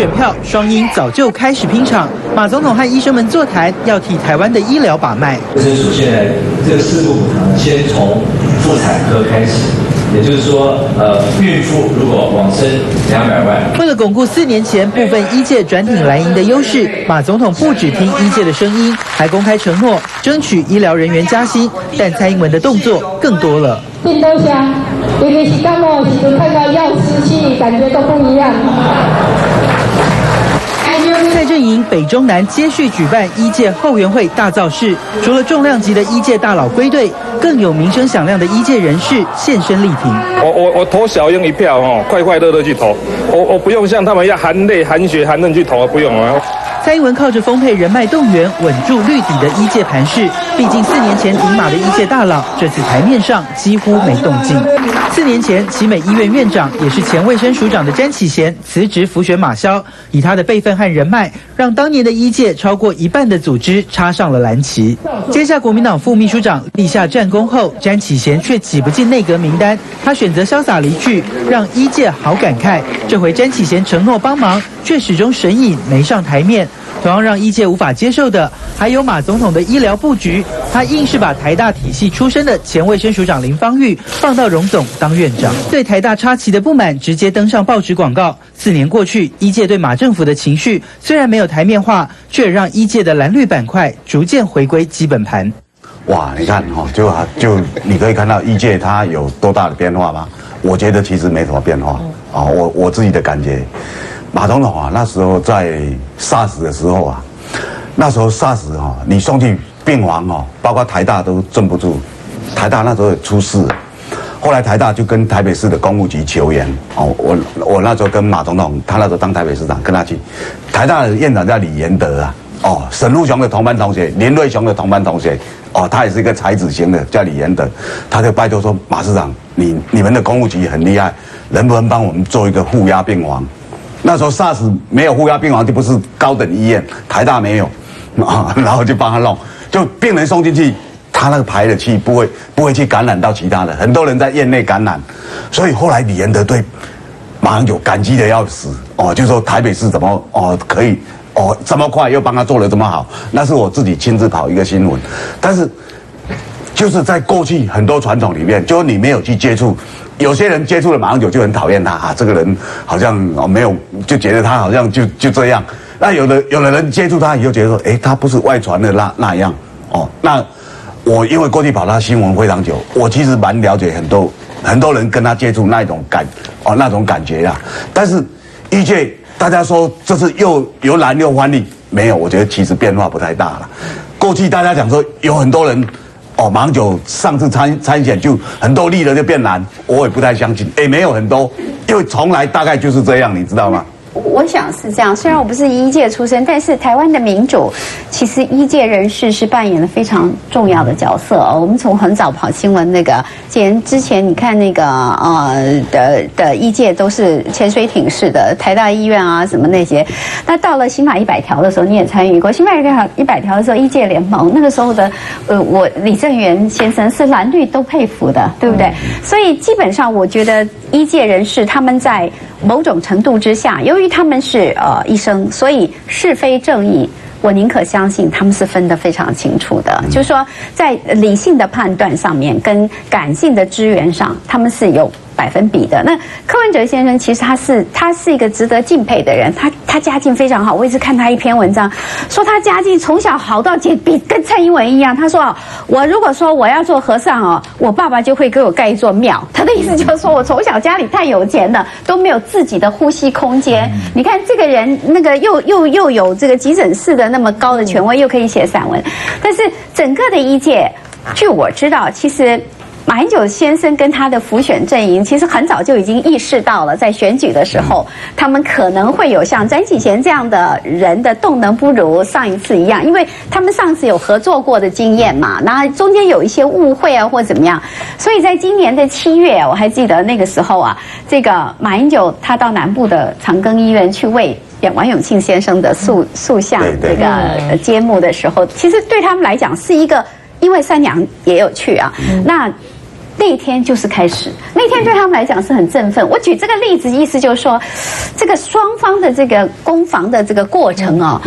选票，双英早就开始拼场。马总统和医生们座谈，要替台湾的医疗把脉。这是首先，这个事故先从妇产科开始，也就是说，呃，孕妇如果往生两百万。为了巩固四年前部分医界转挺蓝营的优势，马总统不只听医界的声音，还公开承诺争取医疗人员加薪。但蔡英文的动作更多了。进刀箱，尤其是刚我时阵看到药师，心里感觉都不一样。蔡阵营北中南接续举办一届后援会大造势，除了重量级的一届大佬归队，更有名声响亮的一届人士现身力挺。我我我投小英一票哦，快快乐乐去投，我我不用像他们要含泪含血含泪去投，不用啊。蔡英文靠着丰沛人脉动员，稳住绿底的一届盘势。毕竟四年前顶马的一届大佬，这次台面上几乎没动静。四年前，奇美医院院长也是前卫生署长的詹启贤辞职辅选马萧，以他的辈分和人脉，让当年的一届超过一半的组织插上了蓝旗。接下国民党副秘书长立下战功后，詹启贤却挤不进内阁名单，他选择潇洒离去，让一届好感慨。这回詹启贤承诺帮忙，却始终神隐没上台面。同样让一届无法接受的，还有马总统的医疗布局。他硬是把台大体系出身的前卫生署长林芳玉放到荣总当院长，对台大插旗的不满直接登上报纸广告。四年过去，一届对马政府的情绪虽然没有台面化，却让一届的蓝绿板块逐渐回归基本盘。哇，你看哈，就就你可以看到一届它有多大的变化吗？我觉得其实没什么变化啊，我我自己的感觉。马总统啊，那时候在 SARS 的时候啊，那时候 SARS 哈，你送去病房哦，包括台大都镇不住，台大那时候也出事，后来台大就跟台北市的公务局求援哦，我我那时候跟马总统，他那时候当台北市长，跟他去，台大的院长叫李延德啊，哦，沈路雄的同班同学，林瑞雄的同班同学，哦，他也是一个才子型的，叫李延德，他就拜托说马市长，你你们的公务局很厉害，能不能帮我们做一个负压病房？那时候 SARS 没有负压病房，就不是高等医院，台大没有，啊，然后就帮他弄，就病人送进去，他那个排的气不会不会去感染到其他的，很多人在院内感染，所以后来李延德对马上就感激的要死，哦，就说台北市怎么哦可以哦这么快又帮他做的这么好，那是我自己亲自跑一个新闻，但是就是在过去很多传统里面，就你没有去接触。有些人接触了马英九就很讨厌他啊，这个人好像哦没有就觉得他好像就就这样。那有的有的人接触他以后觉得说，哎，他不是外传的那那样哦。那我因为过去跑他新闻非常久，我其实蛮了解很多很多人跟他接触那一种感哦那种感觉呀。但是一届大家说这是又由蓝又翻绿，没有，我觉得其实变化不太大了。过去大家讲说有很多人。哦，马九上次参参选就很多利了就变难，我也不太相信。哎，没有很多，因为从来大概就是这样，你知道吗？我想是这样，虽然我不是一届出身，但是台湾的民主，其实一届人士是扮演了非常重要的角色。我们从很早跑新闻那个，前之前你看那个呃的的一届都是潜水艇式的，台大医院啊什么那些。那到了新马一百条的时候，你也参与过新马一百一百条的时候，一届联盟那个时候的呃，我李正元先生是蓝绿都佩服的，对不对？所以基本上我觉得一届人士他们在某种程度之下，由于他们是呃医生，所以是非正义，我宁可相信他们是分得非常清楚的。就是说，在理性的判断上面，跟感性的支援上，他们是有。百分比的那柯文哲先生，其实他是他是一个值得敬佩的人，他他家境非常好。我一直看他一篇文章，说他家境从小好到比比跟蔡英文一样。他说：“我如果说我要做和尚哦，我爸爸就会给我盖一座庙。”他的意思就是说我从小家里太有钱了，都没有自己的呼吸空间。你看这个人，那个又又又有这个急诊室的那么高的权威，又可以写散文。但是整个的一届，据我知道，其实。马英九先生跟他的辅选阵营，其实很早就已经意识到了，在选举的时候，他们可能会有像詹启贤这样的人的动能不如上一次一样，因为他们上次有合作过的经验嘛，那中间有一些误会啊，或怎么样，所以在今年的七月，我还记得那个时候啊，这个马英九他到南部的长庚医院去为王永庆先生的塑塑像这个揭幕的时候，其实对他们来讲是一个。因为三娘也有去啊，那那一天就是开始，那天对他们来讲是很振奋。我举这个例子，意思就是说，这个双方的这个攻防的这个过程啊，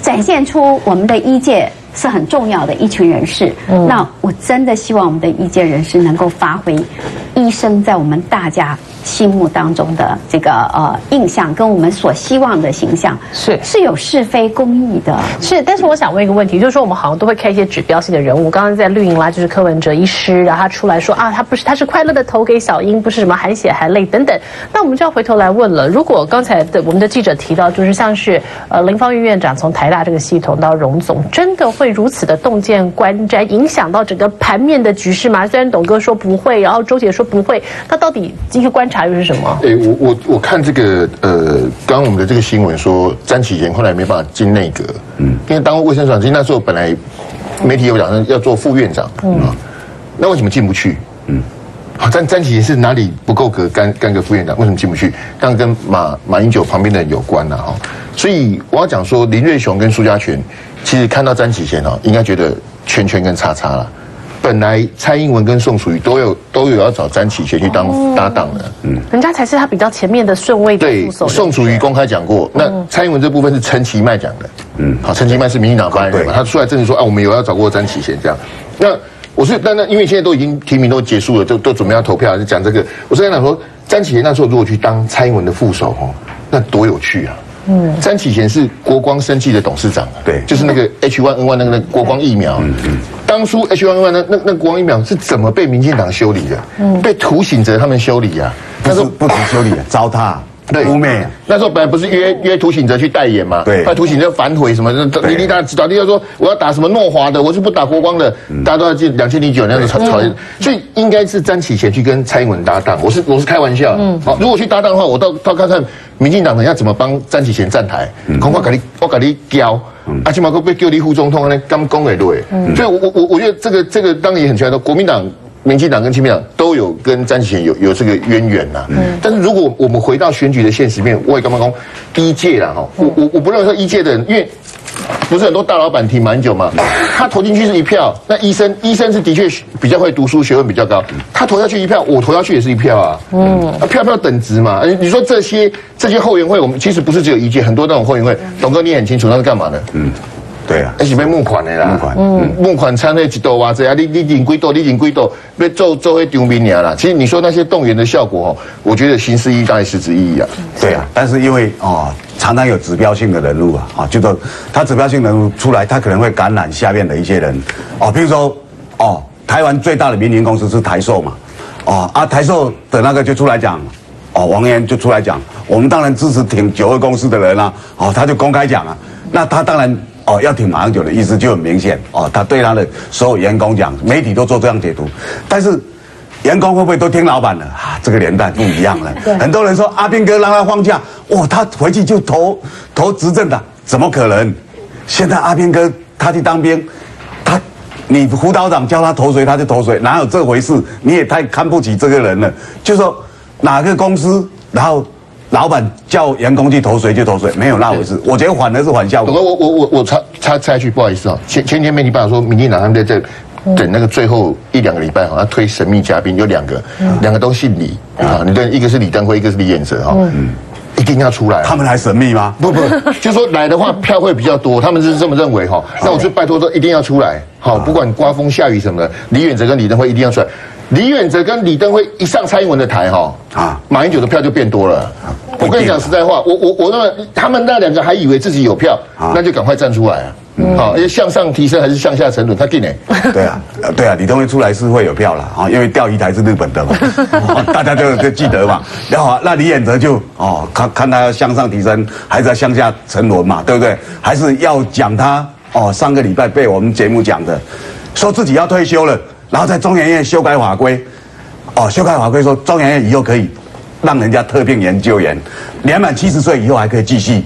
展现出我们的医界是很重要的一群人士。那我真的希望我们的医界人士能够发挥医生在我们大家心目当中的这个呃印象，跟我们所希望的形象是是有是非公义的。是，但是我想问一个问题，就是说我们好像都会看一些指标性的人物，刚刚在绿营啦，就是柯文哲医师，然后他出来说啊，他不是他是快乐的投给小英，不是什么含血含泪等等。那我们就要回头来问了，如果刚才的我们的记者提到，就是像是呃林芳玉院长从台大这个系统到荣总，真的会如此的洞见观瞻，影响到整个盘面的局势吗？虽然董哥说不会，然后周姐说不会，那到底一个观察又是什么？哎，我我我看这个呃，刚刚我们的这个新闻说，詹启贤后来没办法进内阁，嗯，因为当卫生长，其实那时候本来媒体有讲要做副院长，啊，那为什么进不去？嗯，好，詹詹启贤是哪里不够格干干个副院长？为什么进不去？当然跟马马英九旁边的人有关了哈。所以我要讲说，林瑞雄跟苏家全，其实看到詹启贤哦，应该觉得圈圈跟叉叉了。本来蔡英文跟宋楚瑜都有都有要找詹启贤去当搭档的，嗯。人家才是他比较前面的顺位的对副手，宋楚瑜公开讲过，那蔡英文这部分是陈其迈讲的，嗯，好，陈其迈是民进党发言人嘛，他出来证实说，啊，我们有要找过詹启贤这样，那我是，但那因为现在都已经提名都结束了，都都准备要投票，就讲这个，我是跟他讲说，詹启贤那时候如果去当蔡英文的副手哦，那多有趣啊。嗯，詹启贤是国光生技的董事长啊，对就是那个 H1N1 那个那个国光疫苗，嗯嗯，当初 H1N1 那那那国光疫苗是怎么被民进党修理的？嗯，被涂醒哲他们修理啊，不是不止修理，糟蹋、对，污蔑。那时候本来不是约约涂醒哲去代言嘛？对后来涂醒哲反悔什么？那李立大找地要说我要打什么诺华的，我是不打国光的。大家都要记两千零九年的时候吵吵，所以应该是詹启贤去跟蔡英文搭档。我是我是开玩笑。嗯，好，如果去搭档的话，我到到看看民进党人要怎么帮詹启贤站台。恐怕给你我给你教。啊，起码都被叫你副总统呢，刚攻给对。所以我我我我觉得这个这个当然也很奇怪，国民党。民进党跟亲民党都有跟詹启贤有有这个渊源呐、但是如果我们回到选举的现实面，我也干嘛讲第一届啦哈，我我我不认为说一届的人，因为不是很多大老板挺蛮久嘛，他投进去是一票，那医生医生是的确比较会读书，学问比较高，他投下去一票，我投下去也是一票啊，嗯，啊票票等值嘛，而你说这些这些后援会，我们其实不是只有一届，很多那种后援会，董哥你很清楚那是干嘛的，嗯。对啊，那是要募款的啦，募款嗯，募款参那一多哇这啊，你你领几多，你领几多，要做做迄场面尔啦。其实你说那些动员的效果哦，我觉得形式意义大于实质意义啊。对啊，但是因为哦，常常有指标性的人物啊，啊，就说他指标性人物出来，他可能会感染下面的一些人，哦，比如说哦，台湾最大的民营公司是台塑嘛，哦啊，台塑的那个就出来讲，哦，王岩就出来讲，我们当然支持挺九二公司的人啊，哦，他就公开讲啊，那他当然。哦，要挺马英九的意思就很明显哦，他对他的所有员工讲，媒体都做这样解读，但是员工会不会都听老板的啊？这个年代不一样了。很多人说阿兵哥让他放假，哇，他回去就投投执政党，怎么可能？现在阿兵哥他去当兵，他你辅导长叫他投谁他就投谁，哪有这回事？你也太看不起这个人了。就说哪个公司，然后老板叫员工去投谁就投谁，没有那回事。我觉得反而是反效果。我我我我插插插一句，不好意思啊，前前天媒体报道说，民进党他们在这等那个最后一两个礼拜，好像推神秘嘉宾，有两个，两个都姓李啊，你对，一个是李登辉，一个是李彦哲哈，一定要出来。他们还神秘吗？不不，就说来的话票会比较多，他们是这么认为哈。那我就拜托说一定要出来，好，不管刮风下雨什么的，李远哲跟李登辉一定要出来。李远哲跟李登辉一上蔡英文的台哈，啊，马英九的票就变多了。我跟你讲实在话，我我我认为他们那两个还以为自己有票，那就赶快站出来啊。好，因为向上提升还是向下沉沦，他定呢？对啊，呃对啊，李登辉出来是会有票了啊，因为钓鱼台是日本的嘛，哦大家就就记得嘛。然后啊那李远哲就哦，看看他要向上提升，还是要向下沉沦嘛，对不对？还是要讲他哦，上个礼拜被我们节目讲的，说自己要退休了，然后在中研院修改法规，哦，修改法规说中研院以后可以让人家特聘研究员，年满七十岁以后还可以继续。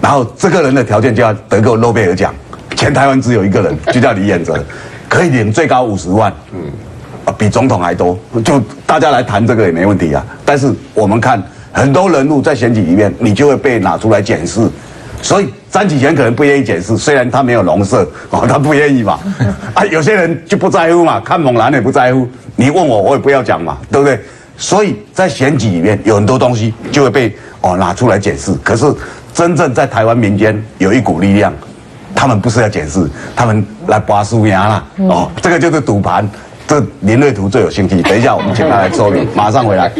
然后这个人的条件就要得过诺贝尔奖，全台湾只有一个人，就叫李彦哲，可以领最高五十万，嗯，啊，比总统还多，就大家来谈这个也没问题啊。但是我们看很多人物在选举里面，你就会被拿出来检视，所以詹启贤可能不愿意解释，虽然他没有龙色 哦，他不愿意嘛。啊，有些人就不在乎嘛，看猛男也不在乎。你问我，我也不要讲嘛，对不对？所以在选举里面有很多东西就会被哦拿出来解释。可是真正在台湾民间有一股力量，他们不是要解释，他们来拔输赢啦。哦，这个就是赌盘。这林瑞图最有兴趣。等一下我们请他来说明，马上回来。